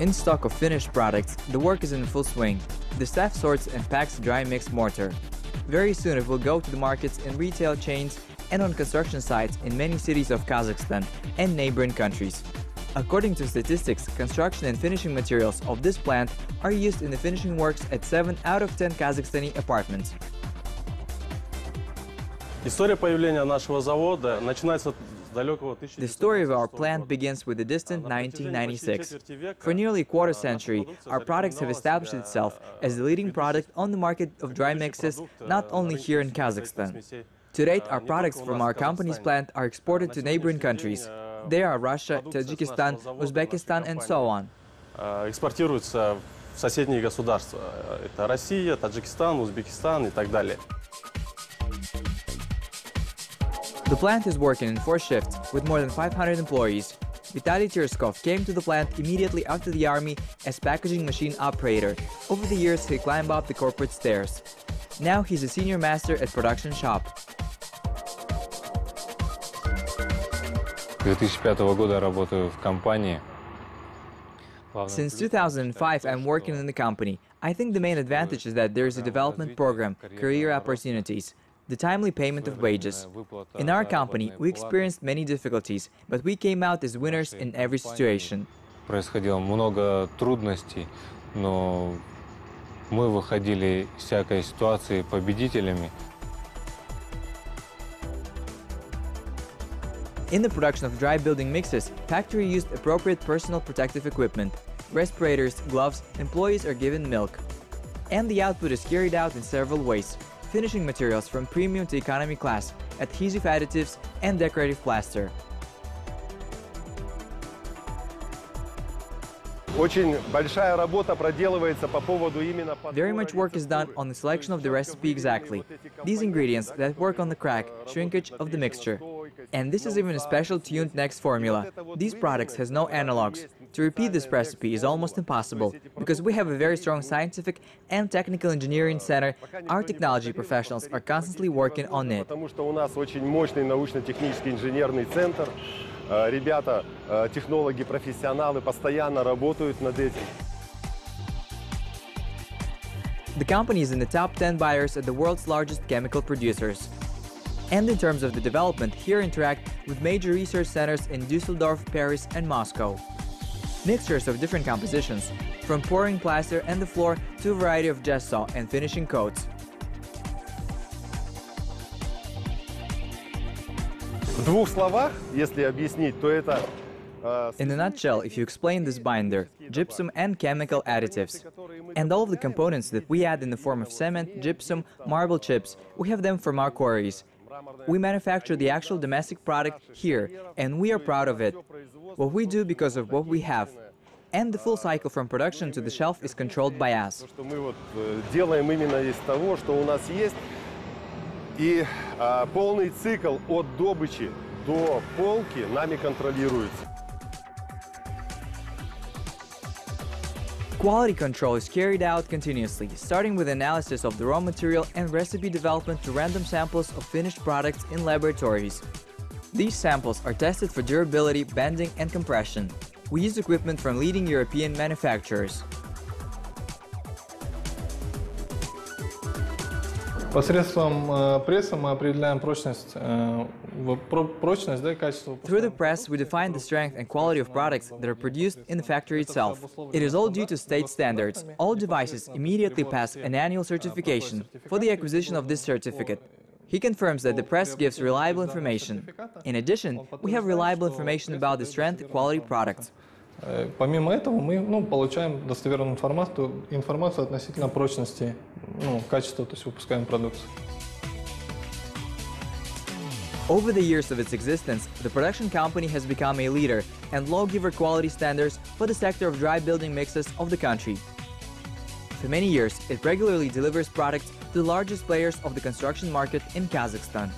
In stock of finished products, the work is in full swing. The staff sorts and packs dry mix mortar. Very soon it will go to the markets in retail chains and on construction sites in many cities of Kazakhstan and neighboring countries. According to statistics, construction and finishing materials of this plant are used in the finishing works at 7 out of 10 Kazakhstani apartments. История появления нашего завода начинается с далекого The story of our plant begins with the distant 1996. For nearly a quarter century, our products have established itself as the leading product on the market of dry mixes, not only here in Kazakhstan. To date, our products from our company's plant are exported to neighboring countries. They are Russia, Tajikistan, Uzbekistan, and so on. Экспортируются в соседние государства. Это Россия, Таджикистан, Узбекистан и так далее. The plant is working in four shifts with more than 500 employees. Vitaly Terskov came to the plant immediately after the army as packaging machine operator. Over the years, he climbed up the corporate stairs. Now he's a senior master at production shop. 2005 года я работаю в компании. Since 2005, I'm working in the company. I think the main advantage is that there is a development program, career opportunities, the timely payment of wages. In our company, we experienced many difficulties, but we came out as winners in every situation. Происходило много трудностей, но мы выходили из всякой ситуации победителями. In the production of dry building mixes, factory used appropriate personal protective equipment. Respirators, gloves, employees are given milk. And the output is carried out in several ways. finishing materials from premium to economy class, adhesive additives, and decorative plaster. Very much work is done on the selection of the recipe exactly. These ingredients that work on the crack, shrinkage of the mixture. And this is even a special tuned next formula. These products has no analogs. To repeat this recipe is almost impossible because we have a very strong scientific and technical engineering center. Our technology professionals are constantly working on it. Потому что у нас очень мощный научно-технический инженерный центр. Э, Ребята, э, технологи, профессионалы постоянно работают над этим. The company is in the top 10 buyers at the world's largest chemical producers. And in terms of the development, here interact with major research centers in Dusseldorf, Paris, and Moscow. mixtures of different compositions, from pouring plaster and the floor to a variety of gesso and finishing coats. In a nutshell, if you explain this binder, gypsum and chemical additives, and all of the components that we add in the form of cement, gypsum, marble chips, we have them from our quarries. We manufacture the actual domestic product here, and we are proud of it. What we do because of what we have. And the full cycle from production to the shelf is controlled by us. что мы вот э, делаем именно из того, что у нас есть. И э, полный цикл от добычи до полки нами контролируется. Quality control is carried out continuously, starting with analysis of the raw material and recipe development to random samples of finished products in laboratories. These samples are tested for durability, bending, and compression. We use equipment from leading European manufacturers. Посредством э, пресса мы определяем прочность, э, в- про- прочность да, и качество. Through the press, we define the strength and quality of products that are produced in the factory itself. It is all due to state standards. All devices immediately pass an annual certification for the acquisition of this certificate. He confirms that the press gives reliable information. In addition, we have reliable information about the strength and quality products. Э, Помимо этого мы ну, получаем достоверную информацию, информацию относительно прочности, ну, качества, то есть выпускаемой продукции. Over the years of its existence, the production company has become a leader and lawgiver quality standards for the sector of dry building mixes of the country. For many years, it regularly delivers products to the largest players of the construction market in Kazakhstan.